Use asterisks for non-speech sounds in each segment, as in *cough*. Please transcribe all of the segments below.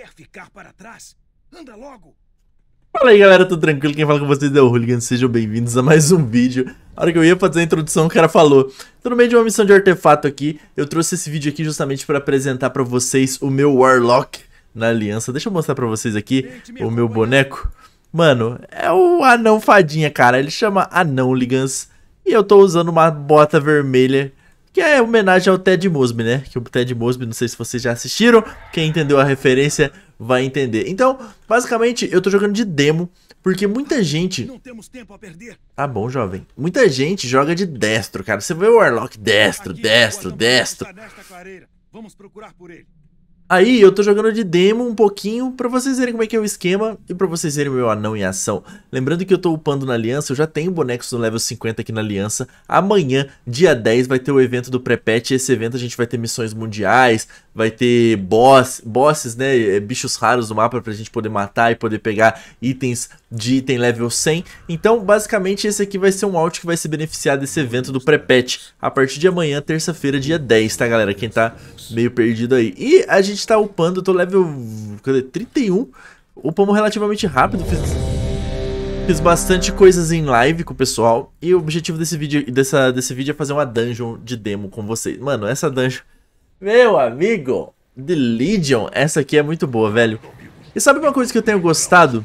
quer ficar para trás? Anda logo! Fala aí galera, tudo tranquilo? Quem fala com vocês é o Hooligan, sejam bem-vindos a mais um vídeo. A hora que eu ia fazer a introdução, o cara falou Tô no meio de uma missão de artefato aqui, eu trouxe esse vídeo aqui justamente para apresentar para vocês o meu Warlock na aliança. Deixa eu mostrar para vocês aqui o meu boneco. Mano, é o anão fadinha, cara, ele chama Anão Ligans e eu tô usando uma bota vermelha que é homenagem ao Ted Mosby, né? Que o Ted Mosby, não sei se vocês já assistiram, quem entendeu a referência vai entender. Então, basicamente, eu tô jogando de demo, porque muita gente... Não temos tempo a perder. Tá bom, jovem. Muita gente joga de destro, cara. Você vê o Warlock destro, Aqui, destro, destro. Vamos procurar por ele. Aí eu tô jogando de demo um pouquinho pra vocês verem como é que é o esquema e pra vocês verem o meu anão em ação. Lembrando que eu tô upando na aliança, eu já tenho bonecos no level 50 aqui na aliança. Amanhã, dia 10, vai ter o evento do pré-patch. Esse evento a gente vai ter missões mundiais, vai ter boss, bosses, né, é, bichos raros no mapa pra gente poder matar e poder pegar itens de item level 100. Então, basicamente, esse aqui vai ser um out que vai se beneficiar desse evento do pré-patch a partir de amanhã, terça-feira, dia 10, tá, galera? Quem tá meio perdido aí. E a gente tá upando, eu tô level cadê? 31. Upamos relativamente rápido, fiz, fiz bastante coisas em live com o pessoal. E o objetivo desse vídeo, dessa, desse vídeo é fazer uma dungeon de demo com vocês. Mano, essa dungeon... Meu amigo, The Legion, essa aqui é muito boa, velho. E sabe uma coisa que eu tenho gostado?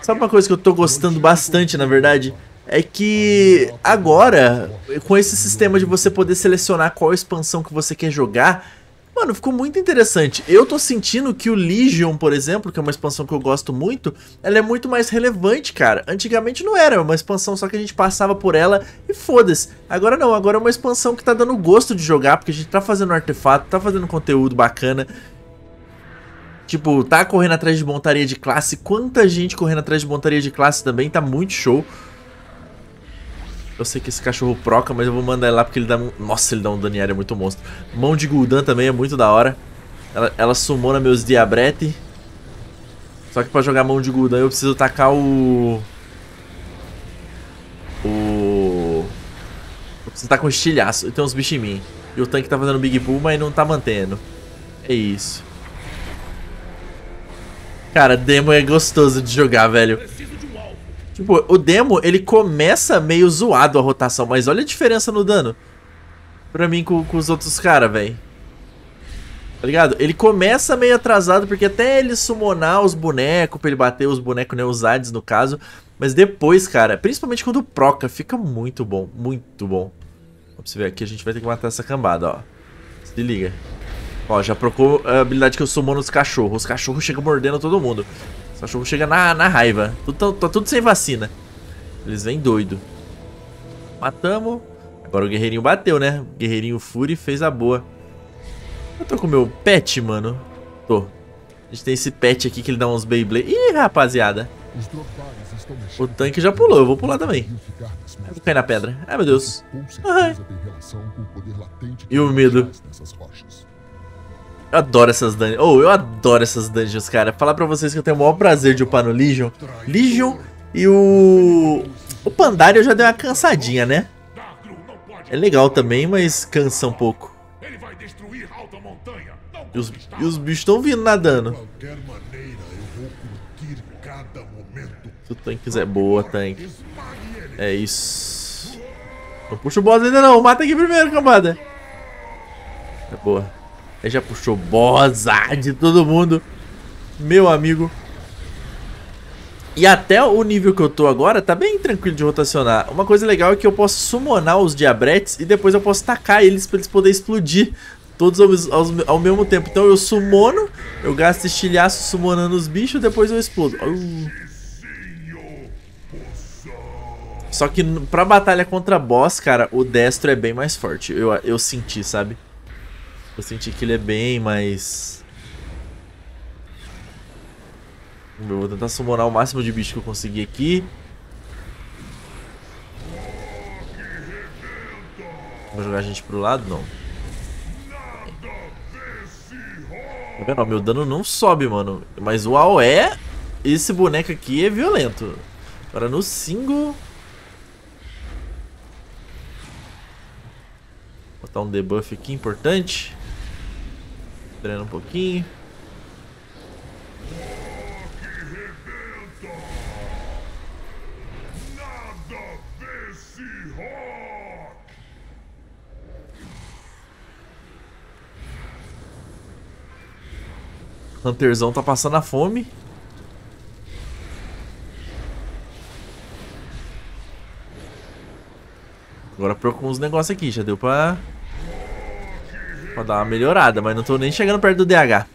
Sabe uma coisa que eu tô gostando bastante, na verdade? É que agora, com esse sistema de você poder selecionar qual expansão que você quer jogar, mano, ficou muito interessante. Eu tô sentindo que o Legion, por exemplo, que é uma expansão que eu gosto muito, ela é muito mais relevante, cara. Antigamente não era, uma expansão só que a gente passava por ela e foda-se. Agora não, agora é uma expansão que tá dando gosto de jogar, porque a gente tá fazendo artefato, tá fazendo conteúdo bacana. Tipo, tá correndo atrás de montaria de classe. Quanta gente correndo atrás de montaria de classe também, tá muito show. Eu sei que esse cachorro proca, mas eu vou mandar ele lá porque ele dá um... Nossa, ele dá um dano área muito monstro. Mão de Gul'dan também é muito da hora. Ela, ela sumona meus Diabrete. Só que pra jogar mão de Gul'dan eu preciso tacar o... O... Eu preciso tacar um estilhaço. Tem uns bichos em mim. E o tanque tá fazendo Big Pull, mas não tá mantendo. É isso. Cara, demo é gostoso de jogar, velho. Tipo, o demo, ele começa meio zoado a rotação, mas olha a diferença no dano. Pra mim com, com os outros caras, velho. Tá ligado? Ele começa meio atrasado, porque até ele summonar os bonecos, pra ele bater os bonecos neusades, no caso. Mas depois, cara, principalmente quando proca, fica muito bom, muito bom. Pra você ver aqui, a gente vai ter que matar essa cambada, ó. Se liga. Ó, já procurou a habilidade que eu sumono nos cachorros. Os cachorros chegam mordendo todo mundo. Os cachorros chegam na, na raiva. Tudo, tá, tá tudo sem vacina. Eles vêm doido. Matamos. Agora o guerreirinho bateu, né? O guerreirinho Fury fez a boa. Eu tô com o meu pet, mano. Tô. A gente tem esse pet aqui que ele dá uns Beyblade. Ih, rapaziada. O tanque já pulou, eu vou pular também. Eu vou cair na pedra. Ai, meu Deus. Ai. E o medo. Adoro essas dungeons. Oh, eu adoro essas dungeons, cara. Falar pra vocês que eu tenho o maior prazer de upar no Legion. Legion e o... O Pandaria eu já dei uma cansadinha, né? É legal também, mas cansa um pouco. E os, e os bichos estão vindo nadando. Se o tanque quiser. Boa, tanque. É isso. Não puxa o boss ainda não. Mata aqui primeiro, cambada. É boa. Aí já puxou boss ah, de todo mundo. Meu amigo. E até o nível que eu tô agora, tá bem tranquilo de rotacionar. Uma coisa legal é que eu posso summonar os diabretes e depois eu posso tacar eles pra eles poderem explodir todos ao, ao, ao, mesmo tempo. Então eu summono, eu gasto estilhaço summonando os bichos, depois eu explodo. Uh. Só que pra batalha contra boss, cara, o destro é bem mais forte. Eu, eu senti, sabe? Eu senti que ele é bem mais... Eu vou tentar summonar o máximo de bicho que eu conseguir aqui. Vou jogar a gente pro lado? Não. Tá vendo? Meu dano não sobe, mano. Mas o AOE, esse boneco aqui é violento. Agora no single... Botar um debuff aqui importante. Treina um pouquinho. Hunterzão tá passando a fome. Agora procura uns negócios aqui, já deu pra... Pra dar uma melhorada, mas não tô nem chegando perto do DH.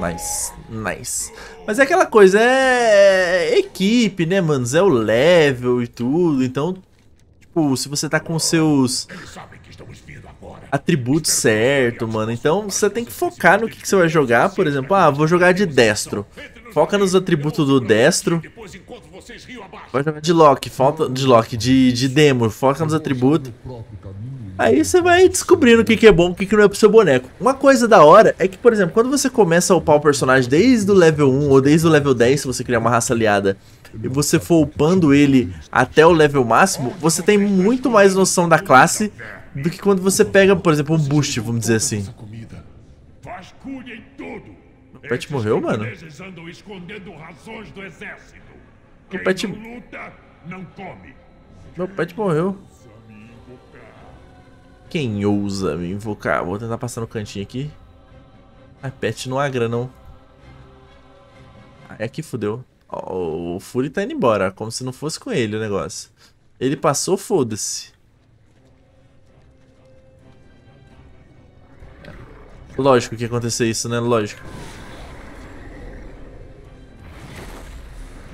Nice, nice. Mas é aquela coisa, é... é equipe, né, mano? É o level e tudo, então... Tipo, se você tá com seus atributos certo, mano. Então você tem que focar no que, que, você vai jogar. Por exemplo, ah, vou jogar de destro. Foca nos atributos do destro. Vai jogar de lock, falta de lock, de, de demo, foca nos atributos. Aí você vai descobrindo o que, que é bom o que, que não é pro seu boneco. Uma coisa da hora é que, por exemplo, quando você começa a upar o personagem desde o level 1 ou desde o level 10, se você criar uma raça aliada, e você for upando ele até o level máximo, você tem muito mais noção da classe do que quando você pega, por exemplo, um boost, vamos dizer assim. O Pet morreu, mano? O Pet... Meu Pet morreu. Quem ousa me invocar? Vou tentar passar no cantinho aqui. Ah, pet não agra, não. É aqui fudeu. Oh, o Fury tá indo embora, como se não fosse com ele o negócio. Ele passou, foda-se. Lógico que ia acontecer isso, né? Lógico.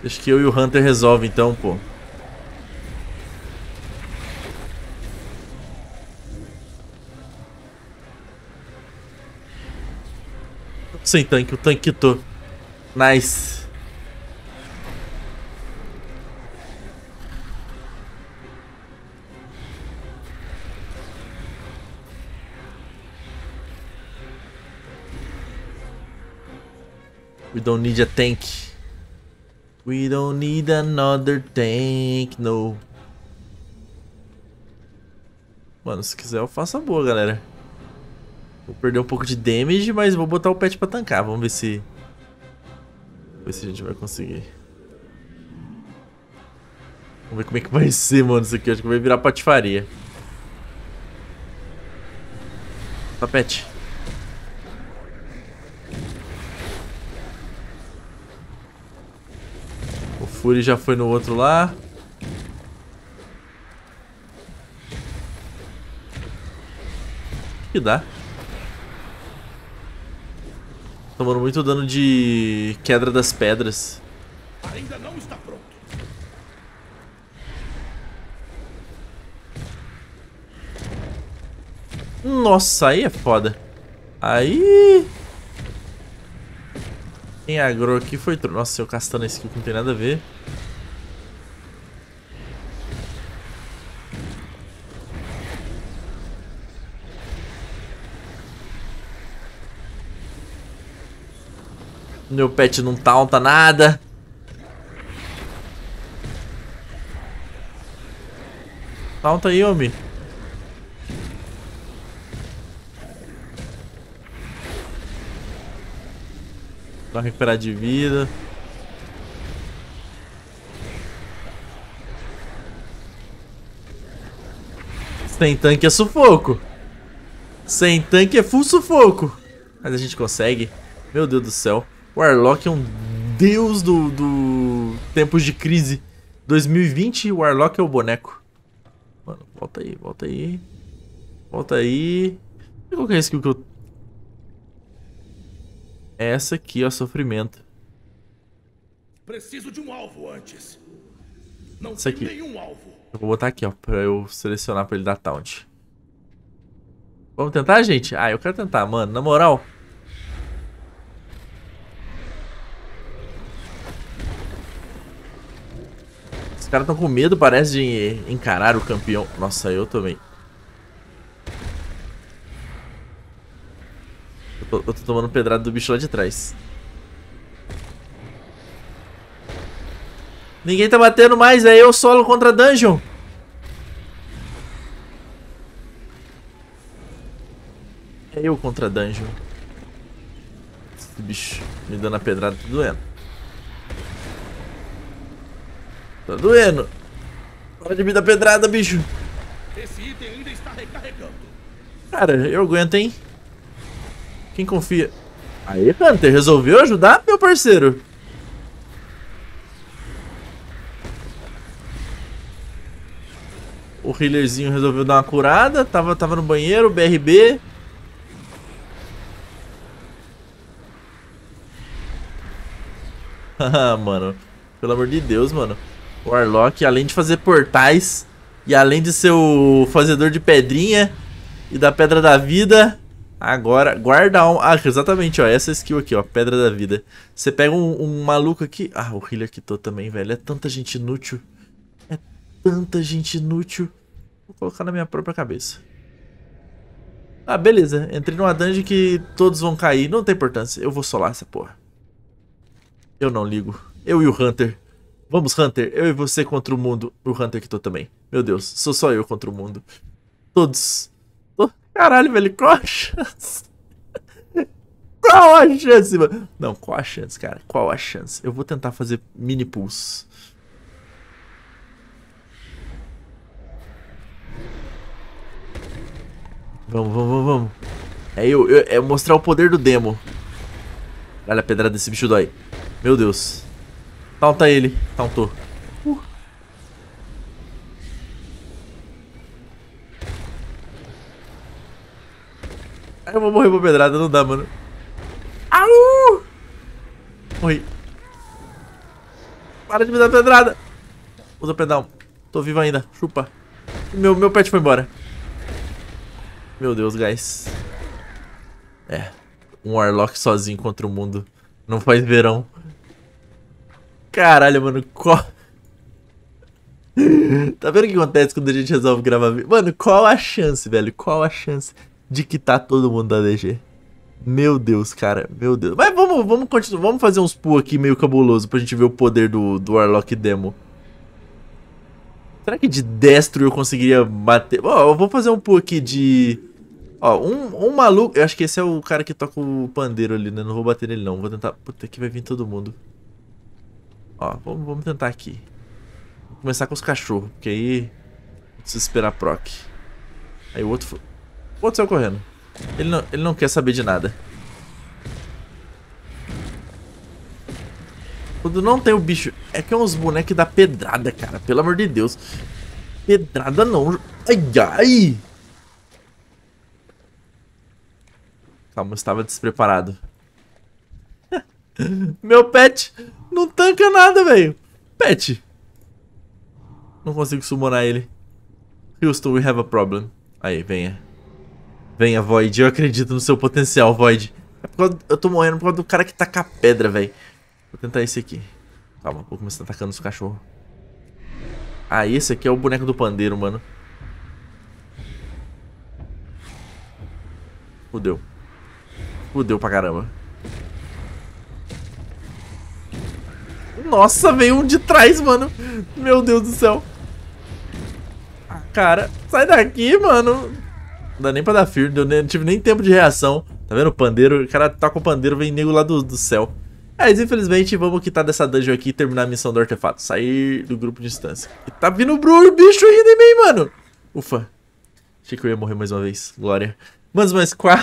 Acho que eu e o Hunter resolve então, pô. Sem tanque, o tanque quitou. Nice. We don't need a tank. We don't need another tank, no. Mano, se quiser eu faço a boa, galera. Vou perder um pouco de damage, mas vou botar o pet pra tancar. Vamos ver se... Ver se a gente vai conseguir. Vamos ver como é que vai ser, mano, isso aqui. Acho que vai virar patifaria. Tá, pet. Fury já foi no outro lá. Que dá? Tomando muito dano de queda das pedras. Ainda não está pronto. Nossa, aí é foda. Aí... Quem agrou aqui foi... Nossa, eu castando esse aqui não tem nada a ver. Meu pet não taunta nada. Taunta aí, homem. Dá recuperar de vida. Sem tanque é sufoco. Sem tanque é full sufoco. Mas a gente consegue. Meu Deus do céu. O Warlock é um deus do, do tempos de crise. 2020, o Warlock é o boneco. Mano, volta aí, volta aí. Volta aí. Qual que é a skill que eu... Essa aqui, ó, sofrimento. Preciso de um alvo antes. Não Essa aqui. nenhum alvo. Eu vou botar aqui, ó, pra eu selecionar pra ele dar taunt. Vamos tentar, gente? Ah, eu quero tentar, mano. Na moral... Os caras estão com medo, parece, de encarar o campeão. Nossa, eu também. Eu tô tomando pedrada do bicho lá de trás. Ninguém tá batendo mais, é eu solo contra dungeon. É eu contra dungeon. Esse bicho me dando a pedrada, tá doendo. Tá doendo. Para de me dar pedrada, bicho. Cara, eu aguento, hein. Quem confia? Aí, Hunter, resolveu ajudar, meu parceiro? O healerzinho resolveu dar uma curada, tava, tava no banheiro, BRB. *laughs* Ah, mano. Pelo amor de Deus, mano. O Warlock, além de fazer portais e além de ser o fazedor de pedrinha e da pedra da vida, agora guarda um... Ah, exatamente, ó. Essa skill aqui, ó. Pedra da vida. Você pega um, um maluco aqui... Ah, o healer quitou também, velho. É tanta gente inútil. É tanta gente inútil. Vou colocar na minha própria cabeça. Ah, beleza. Entrei numa dungeon que todos vão cair. Não tem importância. Eu vou solar essa porra. Eu não ligo. Eu e o Hunter. Vamos, Hunter. Eu e você contra o mundo. O Hunter que tô também. Meu Deus, sou só eu contra o mundo. Todos. Caralho, velho. Qual a chance? Qual a chance, mano? Não, qual a chance, cara? Qual a chance? Eu vou tentar fazer mini pulse. Vamos, vamos, vamos, vamos. É eu, eu, é mostrar o poder do demo. Olha a pedrada desse bicho dói. Meu Deus. Taunta ele. Tauntou. Uh. Eu vou morrer por pedrada, não dá, mano. Au! Morri. Para de me dar pedrada. Usa pedal. Tô vivo ainda. Chupa. Meu, meu pet foi embora. Meu Deus, guys. É. Um Warlock sozinho contra o mundo. Não faz verão. Caralho, mano. Qual... tá vendo o que acontece quando a gente resolve gravar vídeo? Mano, qual a chance, velho? Qual a chance de quitar todo mundo da DG? Meu Deus, cara. Meu Deus. Mas vamos, vamos continuar. Vamos fazer uns pull aqui meio cabuloso pra gente ver o poder do, do Warlock Demo. Será que de destro eu conseguiria bater? Ó, oh, eu vou fazer um pull aqui de... Ó, um, um maluco... Eu acho que esse é o cara que toca o pandeiro ali, né? Não vou bater nele, não. Vou tentar... Puta, aqui vai vir todo mundo. Ó, vamos, vamos tentar aqui. Vou começar com os cachorros, porque aí... Preciso esperar proc. Aí o outro... O outro saiu correndo. Ele não, ele não quer saber de nada. Quando não tem o bicho... É que é uns bonecos da pedrada, cara. Pelo amor de Deus. Pedrada não. Ai, ai. Calma, eu estava despreparado. *laughs* Meu pet não tanca nada, velho. Pet. Não consigo summonar ele. Houston, we have a problem. Aí, venha. Venha, Void. Eu acredito no seu potencial, Void. Eu tô morrendo por causa do cara que taca pedra, velho. Vou tentar esse aqui. Calma, vou começar atacando os cachorros. Ah, esse aqui é o boneco do pandeiro, mano. Fudeu. Fudeu pra caramba. Nossa, veio um de trás, mano. Meu Deus do céu. Ah, cara, sai daqui, mano. Não dá nem pra dar fear, não tive nem tempo de reação. Tá vendo o pandeiro? O cara toca o pandeiro, vem nego lá do, do céu. Mas infelizmente vamos quitar dessa dungeon aqui e terminar a missão do artefato. Sair do grupo de instância. E tá vindo o bicho ainda em mim, mano. Ufa. Achei que eu ia morrer mais uma vez. Glória. Mas, mas qual,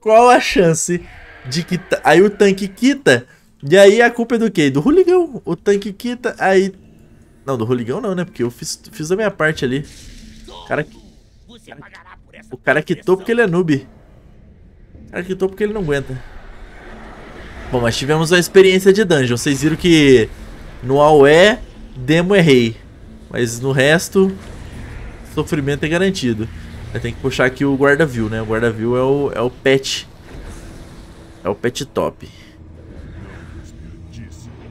qual a chance de que... Aí o tanque quita e aí a culpa é do quê? Do Ruligão. O tanque quita, aí... Não, do Ruligão não, né? Porque eu fiz, fiz a minha parte ali. O cara... O cara quitou porque ele é noob. O cara quitou porque ele não aguenta. Bom, mas tivemos a experiência de dungeon. Vocês viram que no AOE, demo errei. Mas no resto, sofrimento é garantido. Tenho que puxar aqui o guarda-view, né? O guarda-view é o, é o pet. É o pet top.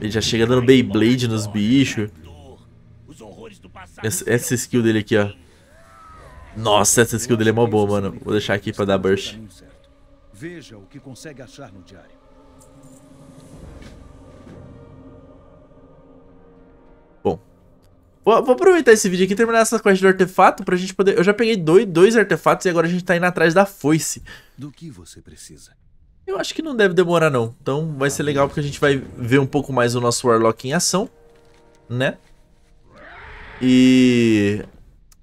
Ele já chega dando Beyblade nos bichos. Essa, essa, skill dele aqui, ó. Nossa, essa skill dele é mó boa, mano. Vou deixar aqui pra dar burst. Veja o que consegue achar no diário. Bom. Vou, vou, aproveitar esse vídeo aqui e terminar essa quest do artefato pra gente poder... Eu já peguei dois, dois artefatos e agora a gente tá indo atrás da foice. Do que você precisa? Eu acho que não deve demorar não. Então vai ser legal porque a gente vai ver um pouco mais o nosso Warlock em ação. Né? E...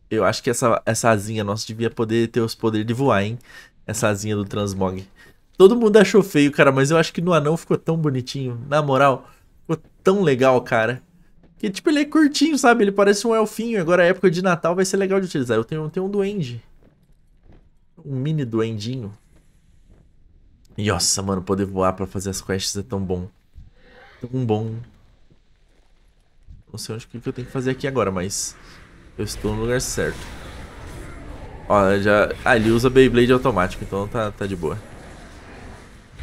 Eu acho que essa, essa asinha nossa devia poder ter os poderes de voar, hein? Essa asinha do Transmog. Todo mundo achou feio, cara, mas eu acho que no anão ficou tão bonitinho. Na moral, ficou tão legal, cara. Que, tipo, ele é curtinho, sabe? Ele parece um elfinho. Agora, a época de Natal vai ser legal de utilizar. Eu tenho, eu tenho um duende. Um mini duendinho. Nossa, mano, poder voar pra fazer as quests é tão bom. Tão bom. Não sei onde que eu tenho que fazer aqui agora, mas... Eu estou no lugar certo. Ó, já... Ah, ele usa Beyblade automático, então tá, tá de boa.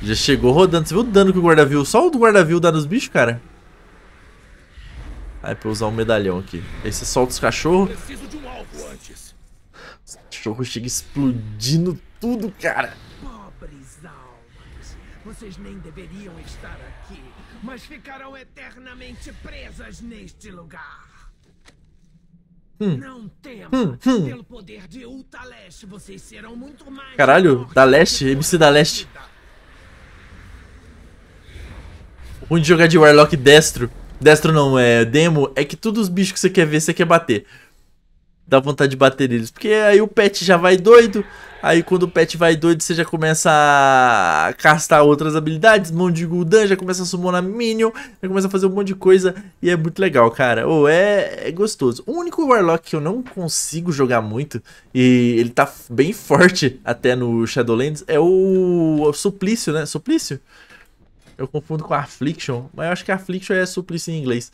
Já chegou rodando. Você viu o dano que o guarda-viu? Só o do guarda-viu dá nos bichos, cara? Aí pra usar um medalhão aqui. Aí você solta os cachorros. Os cachorros chegam explodindo tudo, cara. Pobres almas. Vocês nem deveriam estar aqui, mas ficarão eternamente presas neste lugar. Hum. Não tema. Hum, hum. Pelo poder de Ultaleste, vocês serão muito mais. Caralho, da Leste, MC da Leste. O ruim de jogar de Warlock destro. Destro não, é demo. É que todos os bichos que você quer ver, você quer bater. Dá vontade de bater neles. Porque aí o pet já vai doido. Aí quando o pet vai doido, você já começa a castar outras habilidades. Mão de Gul'dan, já começa a summonar Minion. Já começa a fazer um monte de coisa. E é muito legal, cara. Ou é, é gostoso. O único Warlock que eu não consigo jogar muito. E ele tá bem forte até no Shadowlands. É o, o Suplício, né? Suplício? Eu confundo com Affliction. Mas eu acho que Affliction é Suplício em inglês.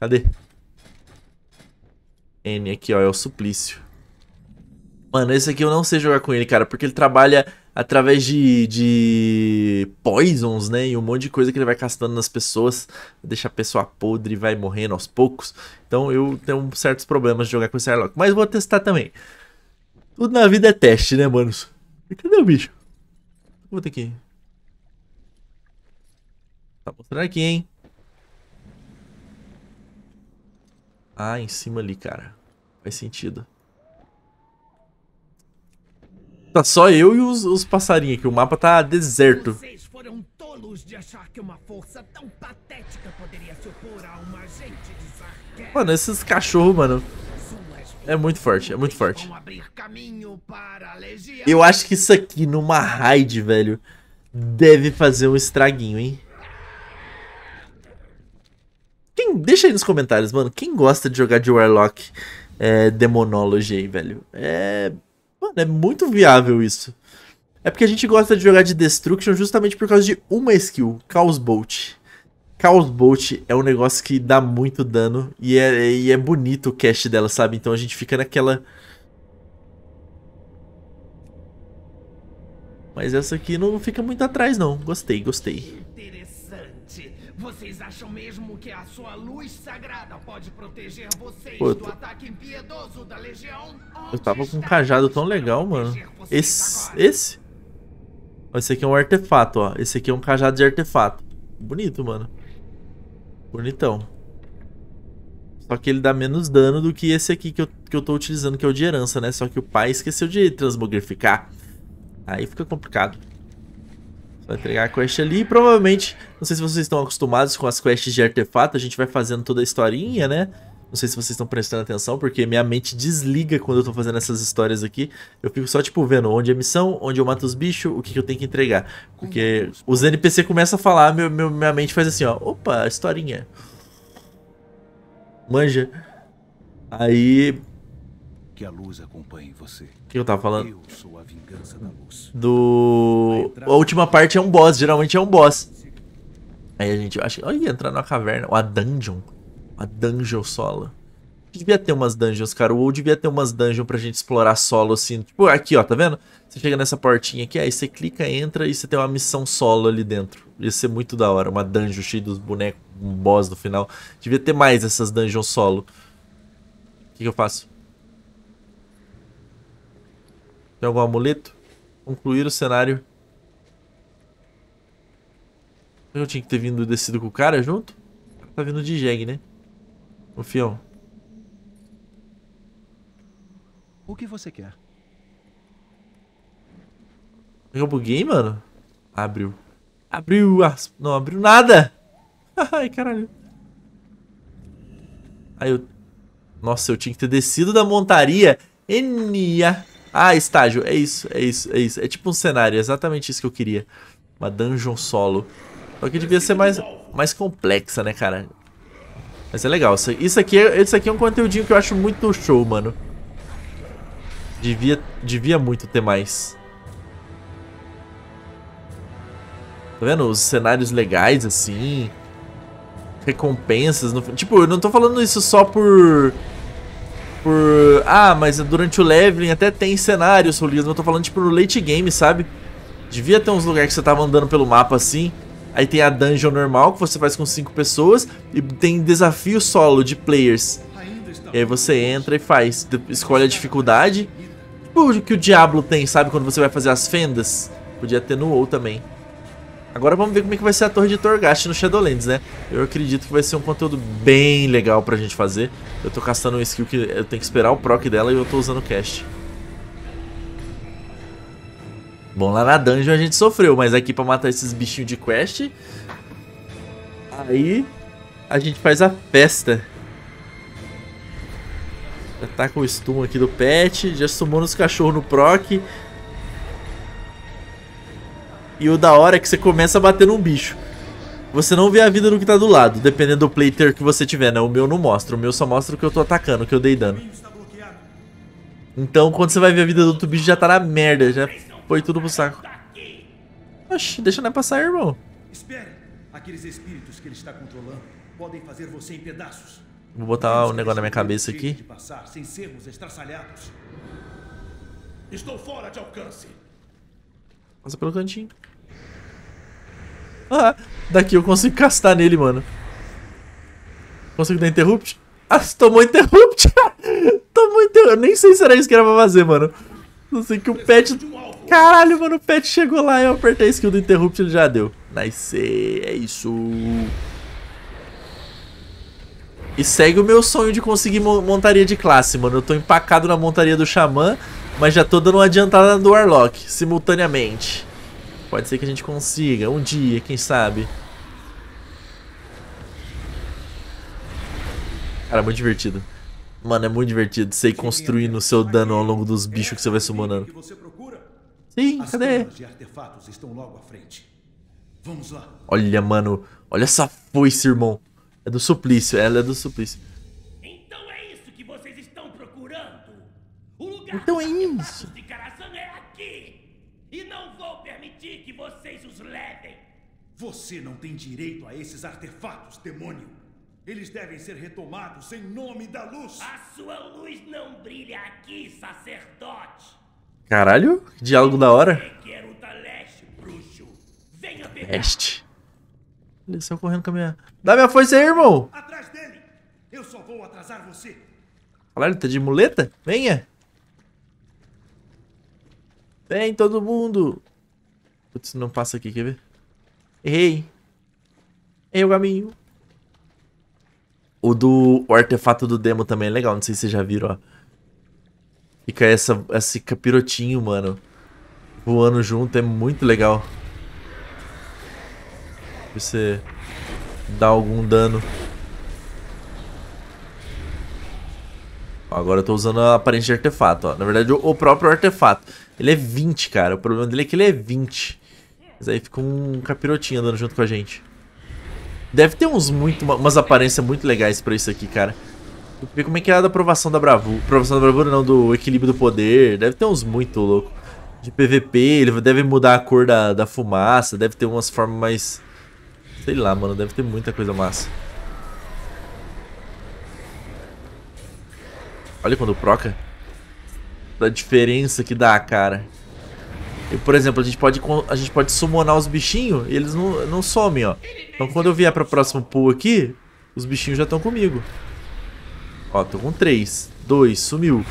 Cadê? N aqui, ó. É o Suplício. Mano, esse aqui eu não sei jogar com ele, cara, porque ele trabalha através de, de poisons, né? E um monte de coisa que ele vai castando nas pessoas, deixa a pessoa podre e vai morrendo aos poucos. Então eu tenho certos problemas de jogar com esse Airlock, mas vou testar também. Tudo na vida é teste, né, manos? Cadê o bicho? Vou ter que... Tá mostrando aqui, hein? Ah, em cima ali, cara. Faz sentido. Tá só eu e os, os passarinhos aqui. O mapa tá deserto. Vocês foram tolos de achar que uma força tão patética poderia se opor a uma gente. Mano, esses cachorros, mano. É muito forte, é muito forte. Eu acho que isso aqui numa raid, velho, deve fazer um estraguinho, hein? Deixa aí nos comentários, mano. Quem gosta de jogar de Warlock é, Demonology aí, velho? É. Mano, é muito viável isso. É porque a gente gosta de jogar de Destruction justamente por causa de uma skill, Chaos Bolt. Chaos Bolt é um negócio que dá muito dano e é, e é bonito o cast dela, sabe? Então a gente fica naquela. Mas essa aqui não fica muito atrás, não. Gostei, gostei. Vocês acham mesmo que a sua luz sagrada pode proteger vocês eu do ataque impiedoso da legião? Eu tava com um cajado tão legal, mano. Esse. Esse? Ó, Esse aqui é um artefato, ó. Esse aqui é um cajado de artefato. Bonito, mano. Bonitão. Só que ele dá menos dano do que esse aqui que eu, que eu tô utilizando, que é o de herança, né? Só que o pai esqueceu de transmogrificar. Aí fica complicado. Você vai entregar a quest ali e provavelmente, não sei se vocês estão acostumados com as quests de artefato, a gente vai fazendo toda a historinha, né? Não sei se vocês estão prestando atenção, porque minha mente desliga quando eu tô fazendo essas histórias aqui. Eu fico só, tipo, vendo onde é a missão, onde eu mato os bichos, o que, que eu tenho que entregar. Porque os NPC começam a falar, meu, meu- minha mente faz assim, ó. Opa, historinha. Manja. Aí. Que a luz acompanhe você. O que eu tava falando? Eu sou a vingança da luz. Do. A última parte é um boss, geralmente é um boss. Aí a gente. Acho que. Olha, entrar numa caverna. Ou a dungeon. Uma dungeon solo. Devia ter umas dungeons, cara. Ou devia ter umas dungeons pra gente explorar solo, assim. Tipo, aqui, ó, tá vendo? Você chega nessa portinha aqui, aí você clica, entra e você tem uma missão solo ali dentro. Ia ser muito da hora. Uma dungeon cheia dos bonecos, um boss no final. Devia ter mais essas dungeons solo. O que, que eu faço? Tem algum amuleto? Concluir o cenário. Eu tinha que ter vindo descido com o cara junto? Tá vindo de jegue, né? Ô, fião. O que você quer? Eu buguei, mano? Abriu. Abriu as... Não abriu nada. *laughs* Ai, caralho. Aí eu... Nossa, eu tinha que ter descido da montaria. Enia. Ah, estágio. É isso, é isso, é isso. É tipo um cenário, é exatamente isso que eu queria. Uma dungeon solo. Só que devia ser mais, mais complexa, né, cara? Mas é legal. Isso aqui, é, isso aqui é um conteúdinho que eu acho muito show, mano. Devia, devia muito ter mais. Tá vendo? Os cenários legais, assim. Recompensas. No... Tipo, eu não tô falando isso só por... Por... Ah, mas durante o leveling até tem cenários, Rolias. Eu tô falando, tipo, no late game, sabe? Devia ter uns lugares que você tava andando pelo mapa, assim. Aí tem a dungeon normal, que você faz com 5 pessoas. E tem desafio solo de players. E aí você entra e faz. Escolhe a dificuldade. Tipo o que o Diablo tem, sabe? Quando você vai fazer as fendas. Podia ter no WoW também. Agora vamos ver como é que vai ser a torre de Torghast no Shadowlands, né? Eu acredito que vai ser um conteúdo bem legal pra gente fazer. Eu tô castando uma skill que eu tenho que esperar o proc dela e eu tô usando o cast. Bom, lá na dungeon a gente sofreu, mas aqui pra matar esses bichinhos de quest... Aí a gente faz a festa. Já tá com o stun aqui do pet, já sumou nos cachorros no proc. E o da hora é que você começa a bater num bicho. Você não vê a vida do que tá do lado, dependendo do playter que você tiver, né? O meu não mostra, o meu só mostra o que eu tô atacando, o que eu dei dano. Então, quando você vai ver a vida do outro bicho, já tá na merda, já foi tudo pro saco. Oxi, deixa nós passar, irmão. Espere! Aqueles espíritos que ele está controlando podem fazer você em pedaços. Vou botar um negócio na minha cabeça aqui. Passar. Estou fora de alcance. Passa pelo cantinho. Ah, *laughs* daqui eu consigo castar nele, mano. Consigo dar interrupt? Ah, tomou interrupt! *laughs* tomou interrupt. Nem sei se era isso que era pra fazer, mano. Não sei que o pet... Caralho, mano, o pet chegou lá e eu apertei a skill do interrupt ele já deu. Nice, é isso. E segue o meu sonho de conseguir montaria de classe, mano. Eu tô empacado na montaria do Xamã, mas já tô dando uma adiantada do Warlock, simultaneamente. Pode ser que a gente consiga, um dia, quem sabe. Cara, muito divertido. Mano, é muito divertido você ir construindo o seu dano ao longo dos bichos que você vai summonando. Sim, cadê? Olha, mano. Olha essa foice, irmão. É do suplício, ela é do suplício. Então é isso que vocês estão procurando? O lugar então é isso. de Karazhan é aqui. E não vou permitir que vocês os levem. Você não tem direito a esses artefatos, demônio. Eles devem ser retomados em nome da luz. A sua luz não brilha aqui, sacerdote. Caralho, que diálogo da hora. Leste. Ele saiu correndo com a minha... Dá minha força aí, irmão. Atrás dele. Eu só vou atrasar você. Caralho, tá de muleta? Venha. Vem, todo mundo. Putz, não passa aqui, quer ver? Errei. Errei o caminho. O do o artefato do demo também é legal, não sei se vocês já viram, ó. Fica essa, esse capirotinho, mano. Voando junto, é muito legal. Você dá algum dano. Agora eu tô usando a aparência de artefato, ó. Na verdade, o próprio artefato. Ele é 20, cara. O problema dele é que ele é 20. Mas aí fica um capirotinho andando junto com a gente. Deve ter uns muito, umas aparências muito legais pra isso aqui, cara. Vou ver como é que é a da aprovação da bravura. Aprovação da bravura não, do equilíbrio do poder. Deve ter uns muito louco. De PVP, ele deve mudar a cor da, da fumaça. Deve ter umas formas mais... Sei lá, mano. Deve ter muita coisa massa. Olha quando proca. A diferença que dá, cara. E, por exemplo, a gente pode, a gente pode summonar os bichinhos e eles não, não somem, ó. Então quando eu vier pra próximo pool aqui, os bichinhos já estão comigo. Ó, tô com 3. 2, sumiu.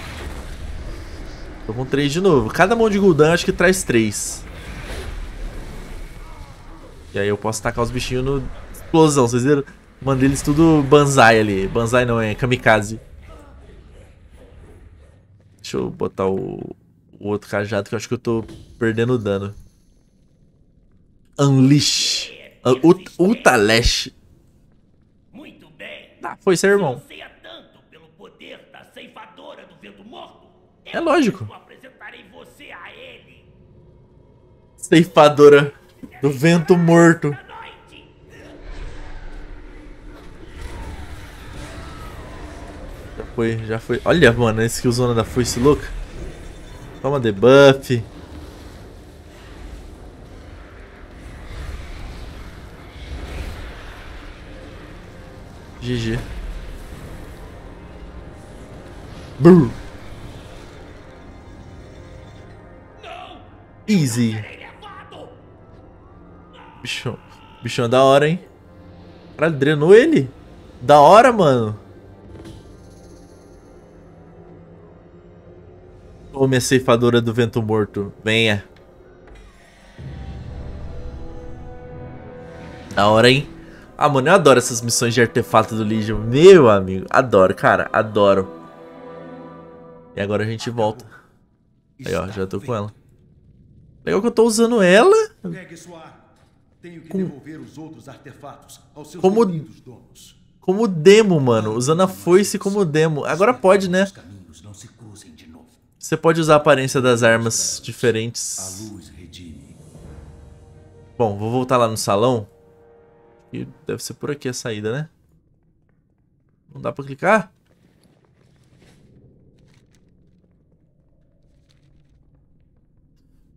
Tô com 3 de novo. Cada mão de Gul'dan acho que traz 3. E aí eu posso tacar os bichinhos no explosão, vocês viram? Mandei eles tudo banzai ali. Banzai não, é kamikaze. Deixa eu botar o, o outro cajado que eu acho que eu tô perdendo dano. Unleash. Uh, Ut Utalash. Muito bem. Ah, foi seu Se irmão. É lógico. Ceifadora do vento morto. Noite. Já foi, já foi. Olha, mano, esse skillzona da foice louca. Toma debuff. GG. Brr. Easy. Bichão. Bichão da hora, hein? Caralho, drenou ele. Da hora, mano. Ô, minha ceifadora do vento morto. Venha. Da hora, hein? Ah, mano, eu adoro essas missões de artefato do Legion. Meu amigo. Adoro, cara. Adoro. E agora a gente volta. Aí, ó. Já tô com ela. Legal que eu tô usando ela. Pegue sua arma. Tenho que devolver os outros artefatos aos seus Como-. Como demo, mano. Usando a foice como demo. Agora pode, né? Você pode usar a aparência das armas diferentes. Bom, vou voltar lá no salão. E deve ser por aqui a saída, né? Não dá pra clicar?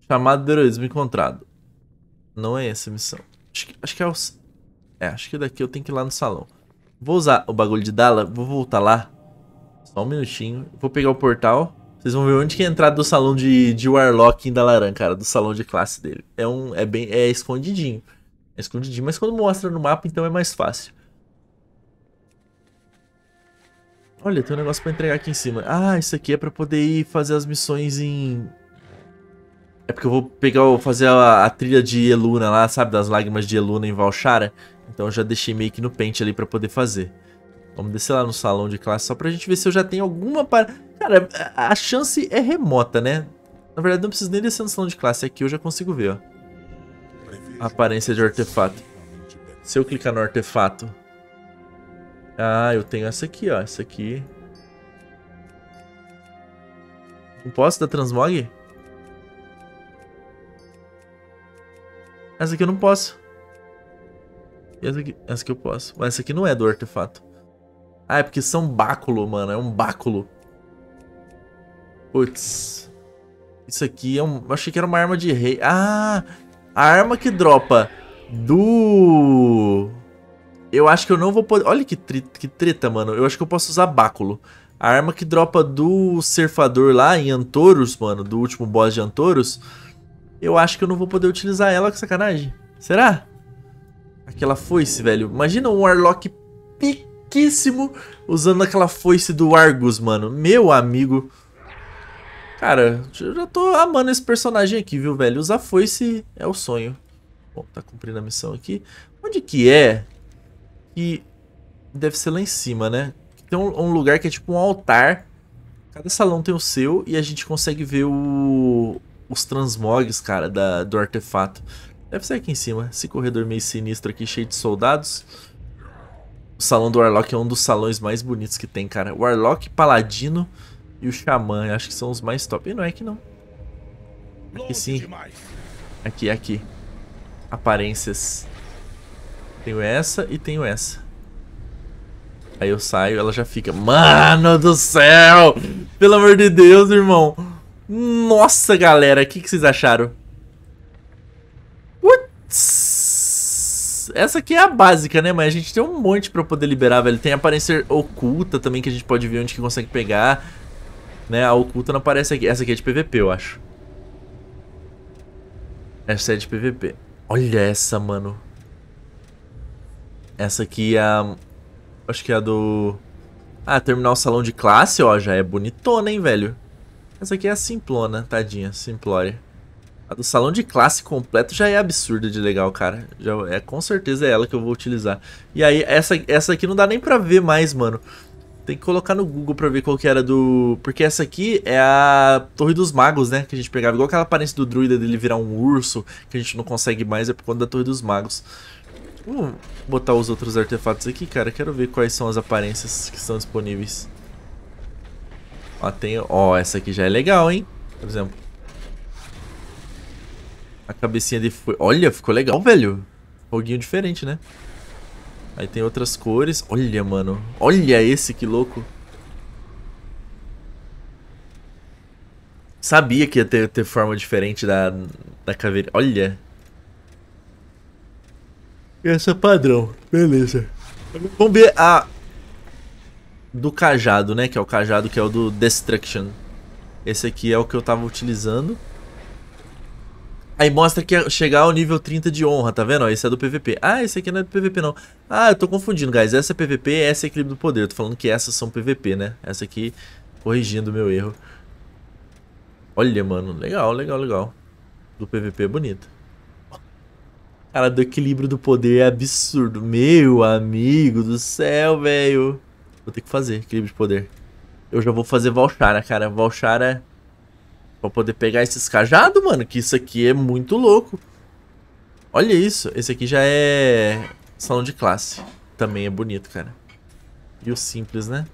Chamado de heroísmo encontrado. Não é essa a missão. Acho que, acho que é o... É, acho que daqui eu tenho que ir lá no salão. Vou usar o bagulho de Dala, vou voltar lá. Só um minutinho. Vou pegar o portal. Vocês vão ver onde que é a entrada do salão de, de Warlock em Dalaran, cara. Do salão de classe dele. É um... É bem... É escondidinho. É escondidinho, mas quando mostra no mapa, então é mais fácil. Olha, tem um negócio pra entregar aqui em cima. Ah, isso aqui é pra poder ir fazer as missões em... É porque eu vou pegar, o- fazer a, a trilha de Eluna lá, sabe? Das lágrimas de Eluna em Valshara. Então eu já deixei meio que no pente ali pra poder fazer. Vamos descer lá no salão de classe só pra gente ver se eu já tenho alguma para... Cara, a chance é remota, né? Na verdade, não preciso nem descer no salão de classe. Aqui eu já consigo ver, ó. Aparência de artefato. Se eu clicar no artefato... Ah, eu tenho essa aqui, ó. Essa aqui. Não posso dar transmog? Essa aqui eu não posso. Essa aqui, essa aqui eu posso. Mas essa aqui não é do artefato. Ah, é porque são báculo, mano. É um báculo. Putz. Isso aqui é um... Eu achei que era uma arma de rei. Ah! A arma que dropa do... Eu acho que eu não vou poder... Olha que, tri... que treta, mano. Eu acho que eu posso usar báculo. A arma que dropa do Cerfador lá em Antoros, mano. Do último boss de Antoros. Eu acho que eu não vou poder utilizar ela, que sacanagem. Será? Aquela foice, velho. Imagina um Warlock piquíssimo usando aquela foice do Argus, mano. Meu amigo. Cara, eu já tô amando esse personagem aqui, viu, velho? Usar foice é o sonho. Bom, tá cumprindo a missão aqui. Onde que é? Que deve ser lá em cima, né? Tem um, um lugar que é tipo um altar. Cada salão tem o seu e a gente consegue ver o, os transmogs, cara, da, do artefato. Deve ser aqui em cima. Esse corredor meio sinistro aqui, cheio de soldados. O salão do Warlock é um dos salões mais bonitos que tem, cara. Warlock, Paladino e o Xamã. Eu acho que são os mais top. E não é que não. Aqui sim. Aqui, aqui. Aparências. Tenho essa e tenho essa. Aí eu saio, ela já fica. Mano do céu! Pelo amor de Deus, irmão. Nossa, galera, o que, que vocês acharam? Putz! Essa aqui é a básica, né? Mas a gente tem um monte pra poder liberar, velho. Tem a aparência oculta também, que a gente pode ver onde que consegue pegar. Né? A oculta não aparece aqui. Essa aqui é de PVP, eu acho. Essa é de PVP. Olha essa, mano. Essa aqui é a... Acho que é a do... Ah, terminar o salão de classe, ó. Já é bonitona, hein, velho. Essa aqui é a simplona, tadinha, simplória. A do salão de classe completo já é absurda de legal, cara. Já é com certeza é ela que eu vou utilizar. E aí, essa, essa aqui não dá nem pra ver mais, mano. Tem que colocar no Google pra ver qual que era do... Porque essa aqui é a Torre dos Magos, né? Que a gente pegava. Igual aquela aparência do druida dele virar um urso, que a gente não consegue mais, é por conta da Torre dos Magos. Vamos botar os outros artefatos aqui, cara. Quero ver quais são as aparências que estão disponíveis. Ó, tem... Ó, essa aqui já é legal, hein? Por exemplo. A cabecinha de... Olha, ficou legal, velho. Foguinho diferente, né? Aí tem outras cores. Olha, mano. Olha esse, que louco. Sabia que ia ter, ter forma diferente da, da caveira. Olha. Essa é padrão. Beleza. Vamos ver a... Do cajado, né? Que é o cajado que é o do Destruction. Esse aqui é o que eu tava utilizando. Aí mostra que é chegar ao nível 30 de honra, tá vendo? esse é do PVP. Ah, esse aqui não é do PVP não. Ah, eu tô confundindo, guys. Essa é PVP, essa é equilíbrio do poder. Eu tô falando que essas são PVP, né? Essa aqui, corrigindo o meu erro. Olha, mano. Legal, legal, legal. Do PVP é bonito. Cara, do equilíbrio do poder é absurdo. Meu amigo do céu, velho. Vou ter que fazer equilíbrio de poder. Eu já vou fazer Valshara, cara. Valshara... Pra poder pegar esses cajados, mano. Que isso aqui é muito louco. Olha isso. Esse aqui já é salão de classe. Também é bonito, cara. E o simples, né?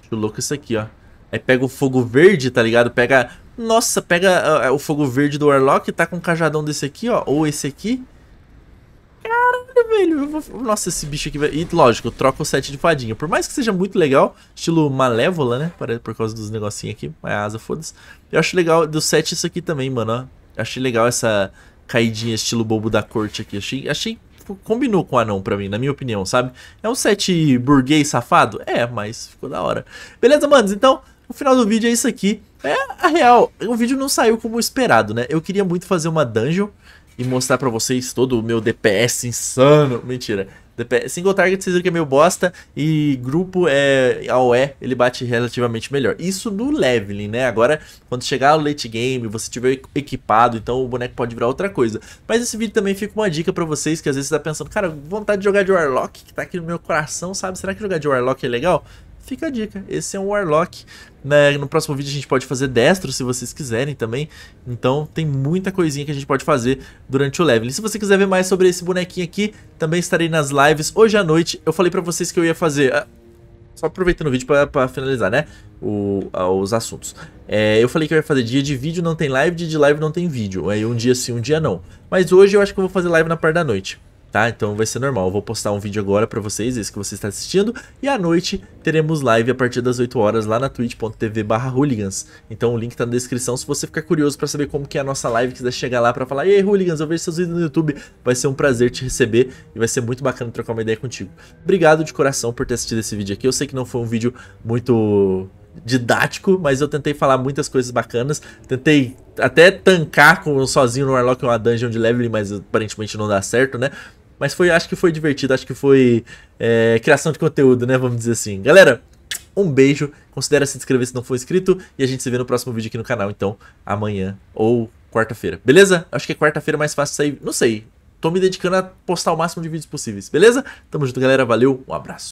Acho louco isso aqui, ó. Aí pega o fogo verde, tá ligado? Pega... Nossa, pega uh, o fogo verde do Warlock, tá com um cajadão desse aqui, ó. Ou esse aqui. Velho. Vou... Nossa, esse bicho aqui vai... E, lógico, troca o set de fadinha. Por mais que seja muito legal, estilo malévola, né? Por causa dos negocinhos aqui. A asa, foda-se. Eu acho legal do set isso aqui também, mano, ó. Achei legal essa caidinha estilo bobo da corte aqui. Achei, achei combinou com o anão pra mim, na minha opinião, sabe? É um set burguês safado? É, mas ficou da hora. Beleza, manos? Então, o final do vídeo é isso aqui. É a real, o vídeo não saiu como esperado, né? Eu queria muito fazer uma dungeon e mostrar pra vocês todo o meu DPS insano. Mentira. Single target vocês viram que é meio bosta e grupo é AOE, ele bate relativamente melhor. Isso no leveling, né? Agora, quando chegar no late game, você tiver equipado, então o boneco pode virar outra coisa. Mas esse vídeo também fica uma dica pra vocês, que às vezes você tá pensando, cara, vontade de jogar de Warlock, que tá aqui no meu coração, sabe? Será que jogar de Warlock é legal? Fica a dica. Esse é um Warlock. Né? No próximo vídeo a gente pode fazer destro, se vocês quiserem também. Então tem muita coisinha que a gente pode fazer durante o leveling. Se você quiser ver mais sobre esse bonequinho aqui, também estarei nas lives hoje à noite. Eu falei pra vocês que eu ia fazer... Ah, só aproveitando o vídeo pra, pra finalizar, né? O, os assuntos. É, eu falei que eu ia fazer dia de vídeo, não tem live, dia de live não tem vídeo. Aí um dia sim, um dia não. Mas hoje eu acho que eu vou fazer live na parte da noite tá? Então vai ser normal. Eu vou postar um vídeo agora pra vocês, esse que você está assistindo. E à noite teremos live a partir das 8 horas lá na twitch.tv barra hooligans. Então o link tá na descrição se você ficar curioso pra saber como que é a nossa live, quiser chegar lá pra falar E aí hooligans, eu vejo seus vídeos no YouTube. Vai ser um prazer te receber e vai ser muito bacana trocar uma ideia contigo. Obrigado de coração por ter assistido esse vídeo aqui. Eu sei que não foi um vídeo muito didático, mas eu tentei falar muitas coisas bacanas. Tentei até tancar com sozinho no Warlock uma dungeon de leveling, mas aparentemente não dá certo, né? Mas foi, acho que foi divertido, acho que foi é, criação de conteúdo, né? Vamos dizer assim. Galera, um beijo. Considere se inscrever se não for inscrito. E a gente se vê no próximo vídeo aqui no canal, então, amanhã ou quarta-feira. Beleza? Acho que é quarta-feira mais fácil sair. Não sei. Tô me dedicando a postar o máximo de vídeos possíveis, beleza? Tamo junto, galera. Valeu, um abraço.